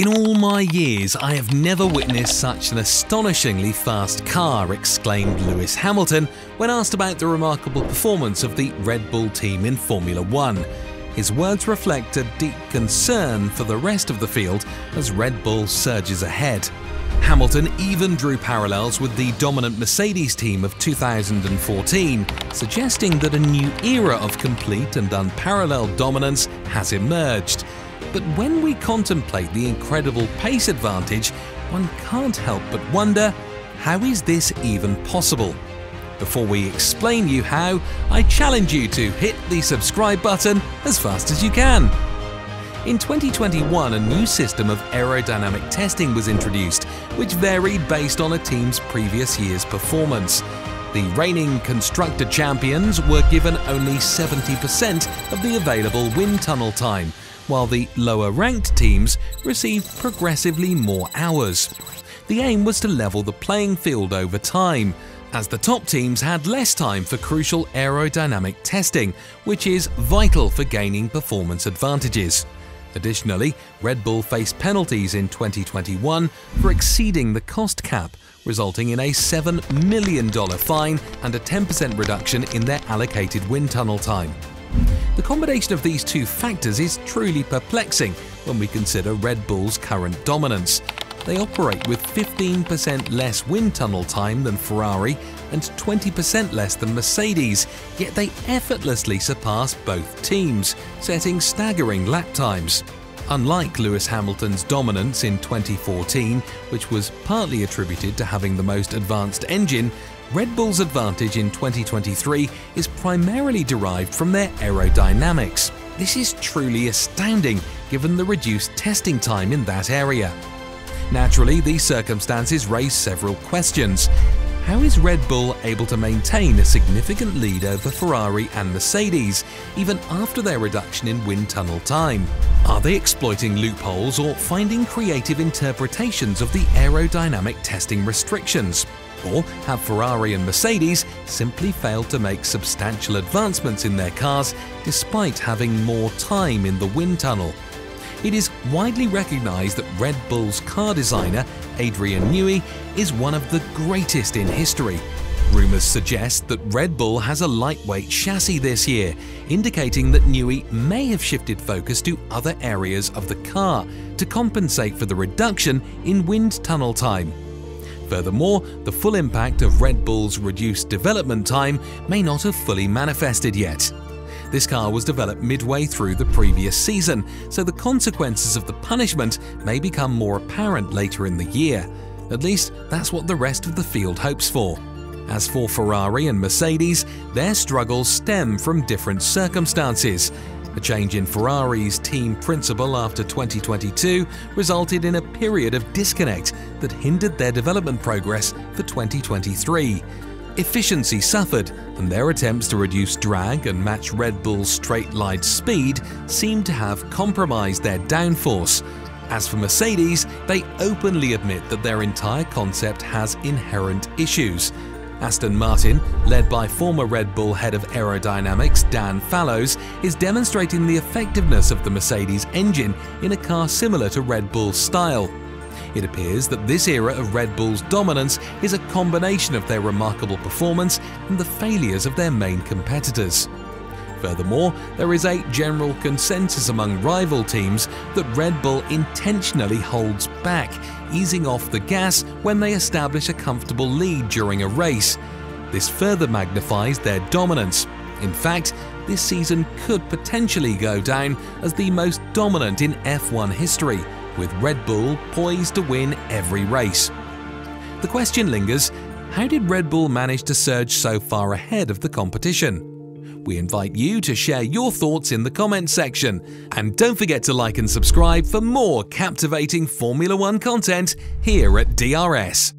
In all my years, I have never witnessed such an astonishingly fast car, exclaimed Lewis Hamilton when asked about the remarkable performance of the Red Bull team in Formula One. His words reflect a deep concern for the rest of the field as Red Bull surges ahead. Hamilton even drew parallels with the dominant Mercedes team of 2014, suggesting that a new era of complete and unparalleled dominance has emerged. But when we contemplate the incredible pace advantage, one can't help but wonder, how is this even possible? Before we explain you how, I challenge you to hit the subscribe button as fast as you can. In 2021, a new system of aerodynamic testing was introduced, which varied based on a team's previous year's performance. The reigning constructor champions were given only 70% of the available wind tunnel time, while the lower ranked teams received progressively more hours. The aim was to level the playing field over time, as the top teams had less time for crucial aerodynamic testing, which is vital for gaining performance advantages. Additionally, Red Bull faced penalties in 2021 for exceeding the cost cap, resulting in a $7 million fine and a 10% reduction in their allocated wind tunnel time. The combination of these two factors is truly perplexing when we consider Red Bull's current dominance. They operate with 15% less wind tunnel time than Ferrari and 20% less than Mercedes, yet they effortlessly surpass both teams, setting staggering lap times. Unlike Lewis Hamilton's dominance in 2014, which was partly attributed to having the most advanced engine, Red Bull's advantage in 2023 is primarily derived from their aerodynamics. This is truly astounding given the reduced testing time in that area. Naturally, these circumstances raise several questions. How is Red Bull able to maintain a significant lead over Ferrari and Mercedes, even after their reduction in wind tunnel time? Are they exploiting loopholes or finding creative interpretations of the aerodynamic testing restrictions? Or have Ferrari and Mercedes simply failed to make substantial advancements in their cars despite having more time in the wind tunnel? It is widely recognized that Red Bull's car designer, Adrian Newey, is one of the greatest in history. Rumours suggest that Red Bull has a lightweight chassis this year, indicating that Newey may have shifted focus to other areas of the car to compensate for the reduction in wind tunnel time. Furthermore, the full impact of Red Bull's reduced development time may not have fully manifested yet. This car was developed midway through the previous season, so the consequences of the punishment may become more apparent later in the year. At least, that's what the rest of the field hopes for. As for Ferrari and Mercedes, their struggles stem from different circumstances. A change in Ferrari's team principal after 2022 resulted in a period of disconnect that hindered their development progress for 2023. Efficiency suffered, and their attempts to reduce drag and match Red Bull's straight line speed seemed to have compromised their downforce. As for Mercedes, they openly admit that their entire concept has inherent issues, Aston Martin, led by former Red Bull head of aerodynamics Dan Fallows, is demonstrating the effectiveness of the Mercedes engine in a car similar to Red Bull's style. It appears that this era of Red Bull's dominance is a combination of their remarkable performance and the failures of their main competitors. Furthermore, there is a general consensus among rival teams that Red Bull intentionally holds back, easing off the gas when they establish a comfortable lead during a race. This further magnifies their dominance. In fact, this season could potentially go down as the most dominant in F1 history, with Red Bull poised to win every race. The question lingers, how did Red Bull manage to surge so far ahead of the competition? We invite you to share your thoughts in the comments section. And don't forget to like and subscribe for more captivating Formula One content here at DRS.